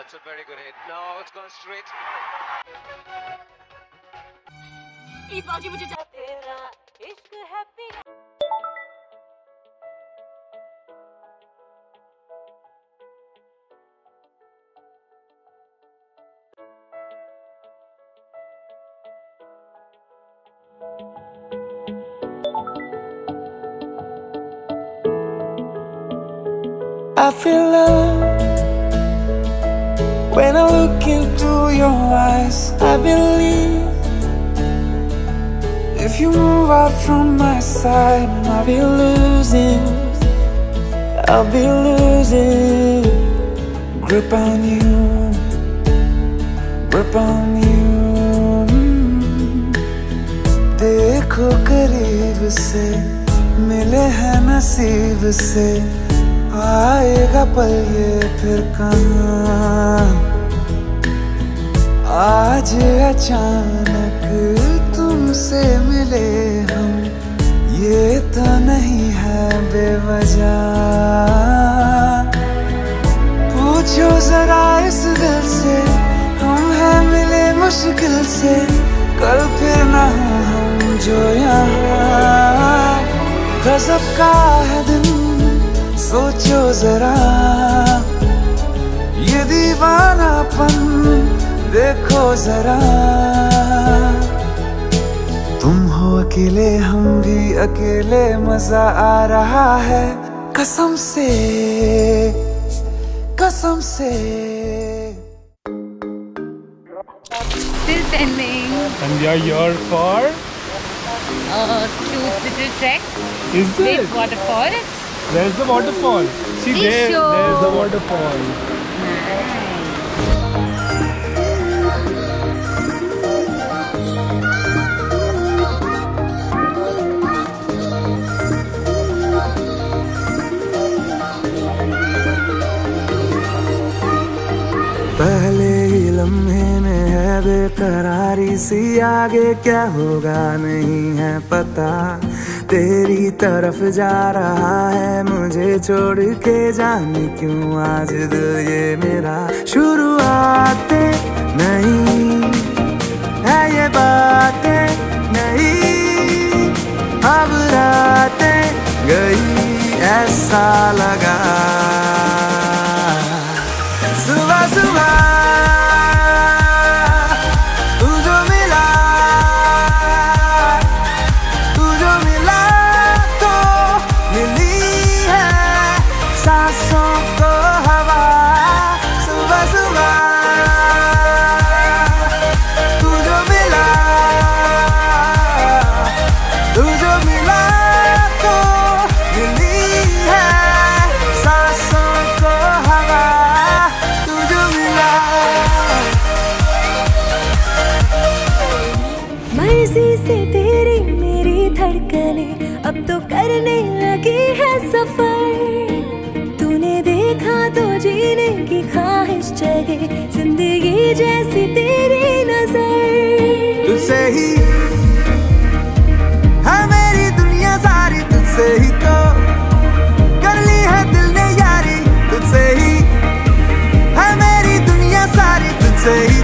That's a very good hit. No, it's gone straight. Please बाबूजी मुझे तेरा इश्क है पिया I feel love your eyes. I believe if you move out from my side, I'll be losing. I'll be losing grip on you, grip on you. देखो करीब से मिले हैं नसीब से आएगा पल ये फिर कहाँ आज अचानक तुमसे मिले हम। ये तो नहीं है बेवजह। पूछो जरा इस दिल से, हम हैं मिले मुश्किल से। कल फिर ना हम जो यहाँ। गजब का है दिन, सोचो जरा। ये दीवानापन देखो जरा तुम हो अकेले हम भी अकेले मज़ा आ रहा है कसम से कसम से Still sending And you're here for a cute little trek is with it? waterfall. There's the waterfall. See there, there's the waterfall. पहले बेकरारी सी आगे क्या होगा नहीं है पता। तेरी तरफ़ जा रहा है मुझे छोड़ के जाने क्यों? आज दिल ये मेरा शुरुआत नहीं है ये बातें नहीं। अब रातें गई ऐसा लगा। सुबह सुबह करने लगी है सफ़र। तूने देखा तो जीने की ख्वाहिश जगे, ज़िंदगी जैसी तेरी नज़र। तुझसे ही है मेरी दुनिया सारी, तुझसे ही तो कर ली है दिल ने यारी। तुझसे ही है मेरी दुनिया सारी, तुझसे ही